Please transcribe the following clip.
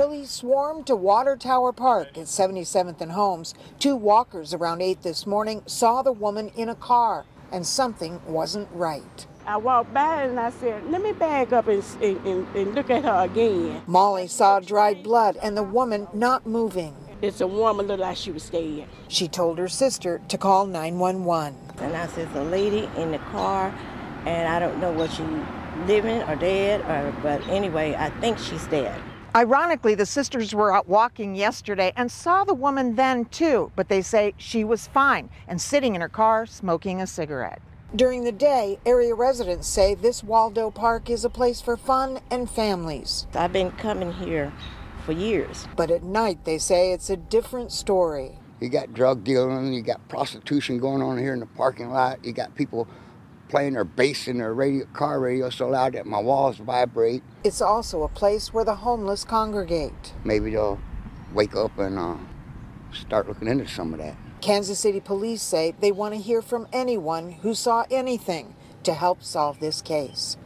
Police swarmed to Water Tower Park at 77th and Holmes. Two walkers around 8 this morning saw the woman in a car, and something wasn't right. I walked by and I said, let me back up and, and, and look at her again. Molly saw dried blood and the woman not moving. It's a woman looked like she was scared. She told her sister to call 911. And I said, the lady in the car, and I don't know what she living or dead, or but anyway, I think she's dead. Ironically, the sisters were out walking yesterday and saw the woman then too, but they say she was fine and sitting in her car smoking a cigarette. During the day, area residents say this Waldo Park is a place for fun and families. I've been coming here for years. But at night, they say it's a different story. You got drug dealing, you got prostitution going on here in the parking lot, you got people playing their bass in their radio, car radio so loud that my walls vibrate. It's also a place where the homeless congregate. Maybe they'll wake up and uh, start looking into some of that. Kansas City police say they want to hear from anyone who saw anything to help solve this case.